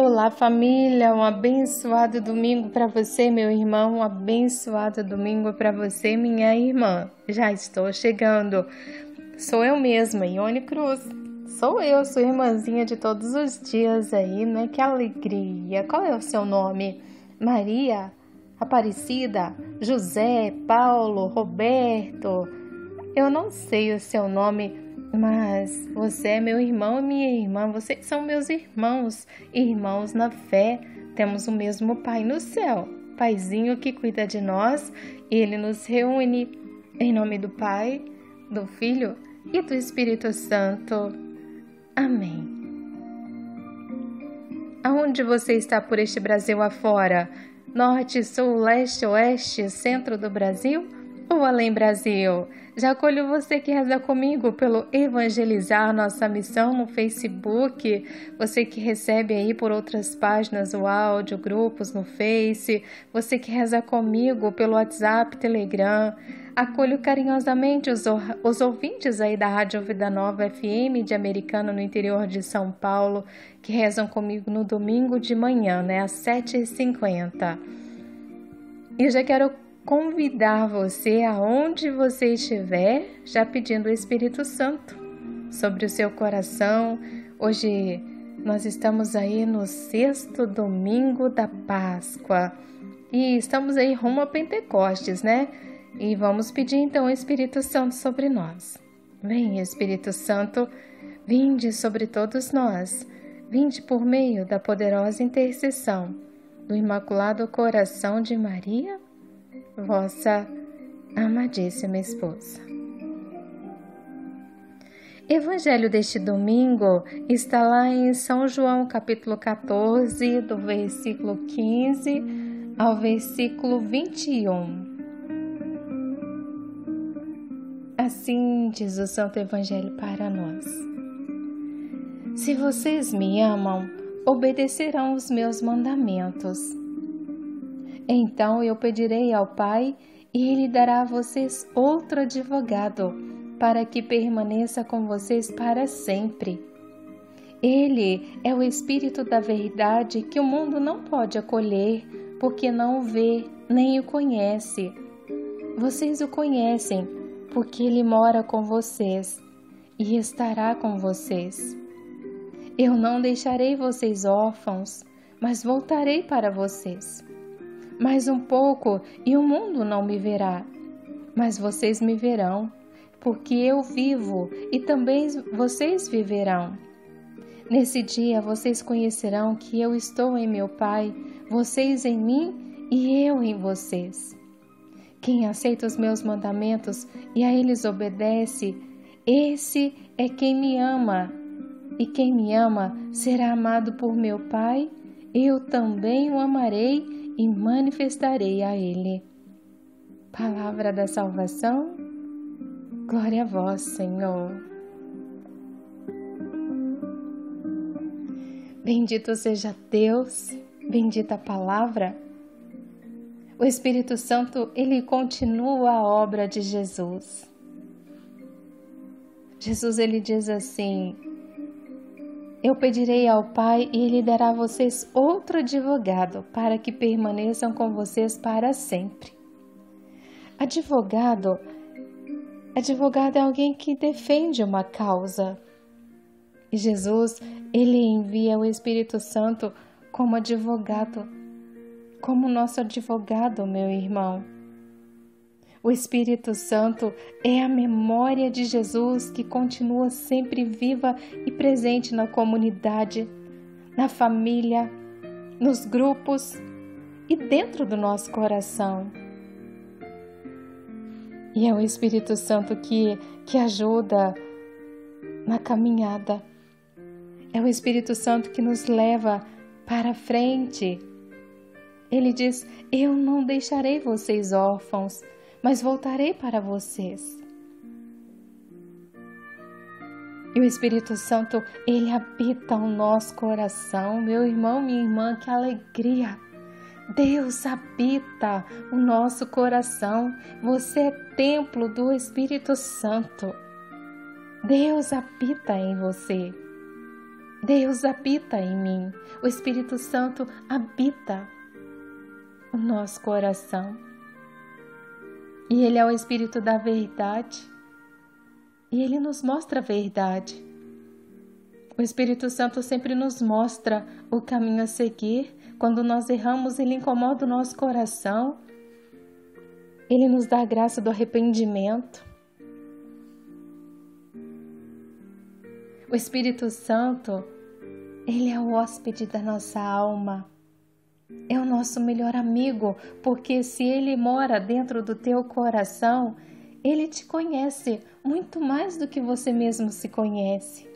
Olá, família! Um abençoado domingo para você, meu irmão. Um abençoado domingo para você, minha irmã. Já estou chegando. Sou eu mesma, Ione Cruz. Sou eu, sua irmãzinha de todos os dias aí, né? Que alegria! Qual é o seu nome? Maria? Aparecida? José? Paulo? Roberto? Eu não sei o seu nome mas você é meu irmão e minha irmã, vocês são meus irmãos, irmãos na fé. Temos o mesmo Pai no céu, Paizinho que cuida de nós, ele nos reúne em nome do Pai, do Filho e do Espírito Santo. Amém. Aonde você está por este Brasil afora? Norte, sul, leste, oeste, centro do Brasil? Ou Além Brasil. Já acolho você que reza comigo pelo Evangelizar Nossa Missão no Facebook, você que recebe aí por outras páginas o áudio, grupos no Face, você que reza comigo pelo WhatsApp, Telegram. Acolho carinhosamente os, os ouvintes aí da Rádio Vida Nova FM de Americana no interior de São Paulo, que rezam comigo no domingo de manhã, né, às 7h50. E já quero convidar você, aonde você estiver, já pedindo o Espírito Santo sobre o seu coração. Hoje nós estamos aí no sexto domingo da Páscoa e estamos aí rumo a Pentecostes, né? E vamos pedir então o Espírito Santo sobre nós. Vem, Espírito Santo, vinde sobre todos nós, vinde por meio da poderosa intercessão do Imaculado Coração de Maria vossa amadíssima esposa. Evangelho deste domingo está lá em São João, capítulo 14, do versículo 15 ao versículo 21. Assim diz o Santo Evangelho para nós. Se vocês me amam, obedecerão os meus mandamentos então eu pedirei ao Pai e ele dará a vocês outro advogado para que permaneça com vocês para sempre. Ele é o Espírito da Verdade que o mundo não pode acolher, porque não o vê nem o conhece. Vocês o conhecem, porque ele mora com vocês e estará com vocês. Eu não deixarei vocês órfãos, mas voltarei para vocês. Mais um pouco e o mundo não me verá, mas vocês me verão, porque eu vivo e também vocês viverão. Nesse dia vocês conhecerão que eu estou em meu Pai, vocês em mim e eu em vocês. Quem aceita os meus mandamentos e a eles obedece, esse é quem me ama. E quem me ama será amado por meu Pai, eu também o amarei e manifestarei a Ele. Palavra da salvação, glória a vós, Senhor. Bendito seja Deus, bendita a palavra. O Espírito Santo, ele continua a obra de Jesus. Jesus ele diz assim: eu pedirei ao Pai e Ele dará a vocês outro advogado para que permaneçam com vocês para sempre. Advogado, advogado é alguém que defende uma causa. E Jesus, ele envia o Espírito Santo como advogado, como nosso advogado, meu irmão. O Espírito Santo é a memória de Jesus que continua sempre viva e presente na comunidade, na família, nos grupos e dentro do nosso coração. E é o Espírito Santo que, que ajuda na caminhada. É o Espírito Santo que nos leva para frente. Ele diz: Eu não deixarei vocês órfãos mas voltarei para vocês. E o Espírito Santo, ele habita o nosso coração, meu irmão, minha irmã, que alegria! Deus habita o nosso coração. Você é templo do Espírito Santo. Deus habita em você. Deus habita em mim, o Espírito Santo habita o nosso coração. E Ele é o Espírito da verdade. E Ele nos mostra a verdade. O Espírito Santo sempre nos mostra o caminho a seguir. Quando nós erramos, Ele incomoda o nosso coração. Ele nos dá a graça do arrependimento. O Espírito Santo, ele é o hóspede da nossa alma. Nosso melhor amigo, porque se ele mora dentro do teu coração, ele te conhece muito mais do que você mesmo se conhece.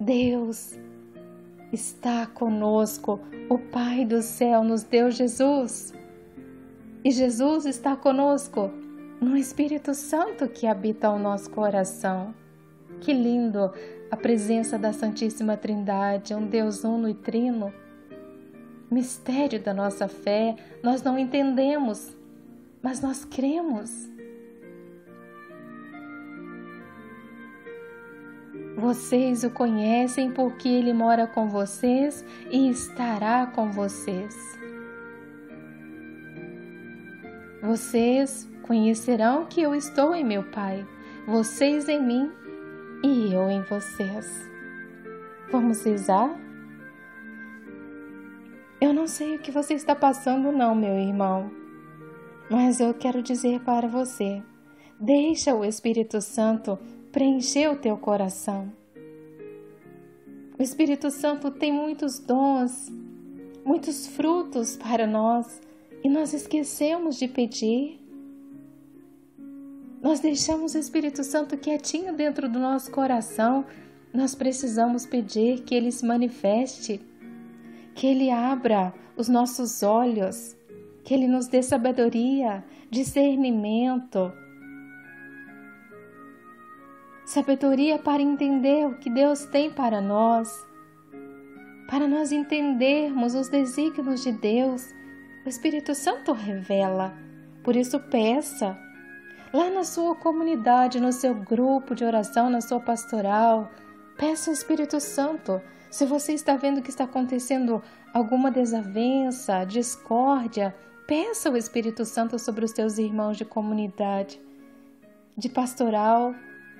Deus está conosco, o Pai do céu nos deu Jesus. E Jesus está conosco no Espírito Santo que habita o nosso coração. Que lindo a presença da Santíssima Trindade, um Deus uno e trino. Mistério da nossa fé, nós não entendemos, mas nós cremos. Vocês o conhecem porque ele mora com vocês e estará com vocês. Vocês Conhecerão que eu estou em meu Pai, vocês em mim e eu em vocês. Vamos rezar? Eu não sei o que você está passando, não, meu irmão, mas eu quero dizer para você: deixa o Espírito Santo preencher o teu coração. O Espírito Santo tem muitos dons, muitos frutos para nós e nós esquecemos de pedir. Nós deixamos o Espírito Santo quietinho dentro do nosso coração. Nós precisamos pedir que ele se manifeste, que ele abra os nossos olhos, que ele nos dê sabedoria, discernimento. Sabedoria para entender o que Deus tem para nós, para nós entendermos os desígnios de Deus. O Espírito Santo revela. Por isso, peça lá na sua comunidade, no seu grupo de oração, na sua pastoral. Peça ao Espírito Santo. Se você está vendo que está acontecendo alguma desavença, discórdia, peça ao Espírito Santo sobre os teus irmãos de comunidade, de pastoral.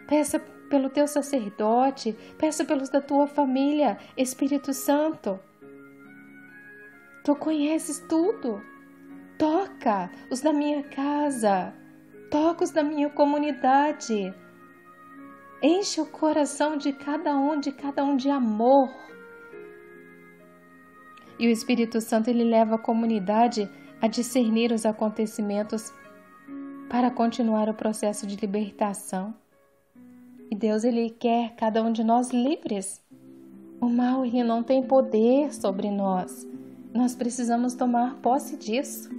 Peça pelo teu sacerdote, peça pelos da tua família, Espírito Santo. Tu conheces tudo. Toca os da minha casa, toca-os da minha comunidade. Enche o coração de cada um, de cada um de amor. E o Espírito Santo ele leva a comunidade a discernir os acontecimentos para continuar o processo de libertação. E Deus ele quer cada um de nós livres. O mal ele não tem poder sobre nós. Nós precisamos tomar posse disso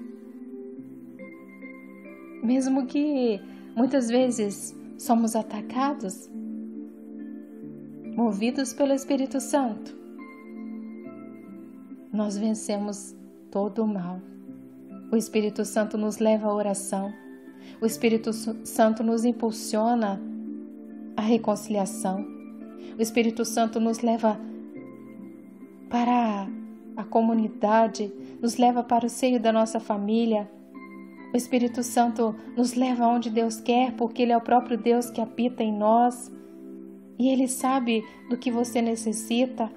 mesmo que muitas vezes somos atacados, movidos pelo Espírito Santo, nós vencemos todo o mal. O Espírito Santo nos leva à oração. O Espírito Santo nos impulsiona à reconciliação. O Espírito Santo nos leva para a comunidade, nos leva para o seio da nossa família, o Espírito Santo nos leva onde Deus quer, porque Ele é o próprio Deus que habita em nós e Ele sabe do que você necessita.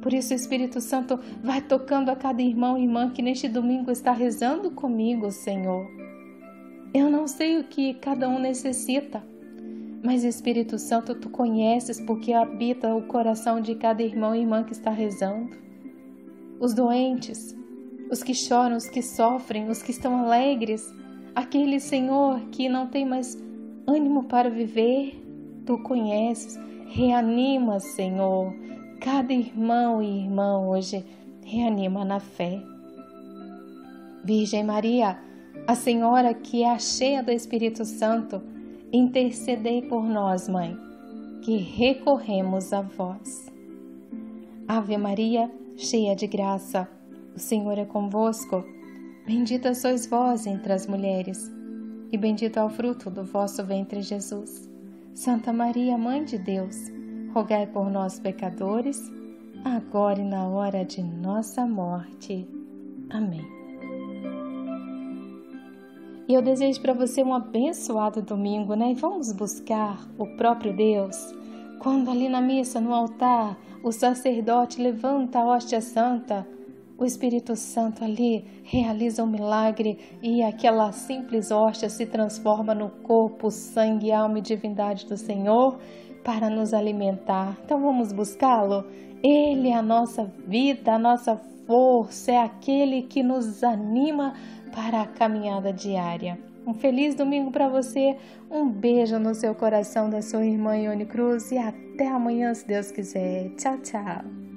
Por isso, o Espírito Santo vai tocando a cada irmão e irmã que neste domingo está rezando comigo, Senhor. Eu não sei o que cada um necessita, mas Espírito Santo, tu conheces porque habita o coração de cada irmão e irmã que está rezando. Os doentes, os que choram, os que sofrem, os que estão alegres, aquele Senhor que não tem mais ânimo para viver, tu conheces, reanima, Senhor, cada irmão e irmã hoje, reanima na fé. Virgem Maria, a Senhora que é cheia do Espírito Santo, intercedei por nós, Mãe, que recorremos a vós. Ave Maria, cheia de graça, o Senhor é convosco. Bendita sois vós entre as mulheres, e bendito é o fruto do vosso ventre, Jesus. Santa Maria, Mãe de Deus, rogai por nós, pecadores, agora e na hora de nossa morte. Amém. E eu desejo para você um abençoado domingo, né? E vamos buscar o próprio Deus. Quando ali na missa, no altar, o sacerdote levanta a hóstia santa, o Espírito Santo ali realiza um milagre e aquela simples hóstia se transforma no corpo, sangue, alma e divindade do Senhor para nos alimentar. Então vamos buscá-lo? Ele é a nossa vida, a nossa força, é aquele que nos anima para a caminhada diária. Um feliz domingo para você, um beijo no seu coração da sua irmã Ione Cruz e até amanhã, se Deus quiser. Tchau, tchau.